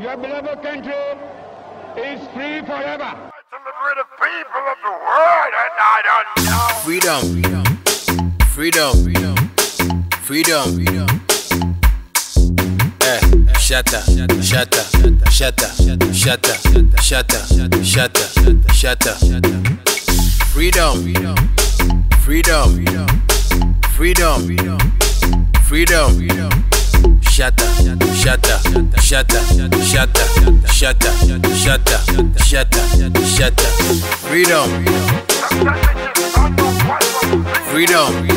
Your beloved country is free forever. To liberate the people of the world, and I don't know. Freedom. Freedom. Freedom. Freedom. Eh, shatta, shatta, shatta, shatta, shatta, shatta, shatta. Freedom. Freedom. Freedom. Freedom. Shatta, shatta, shatta, shatta, shatta, shatta, shatta, shatta. Freedom. Freedom. Freedom.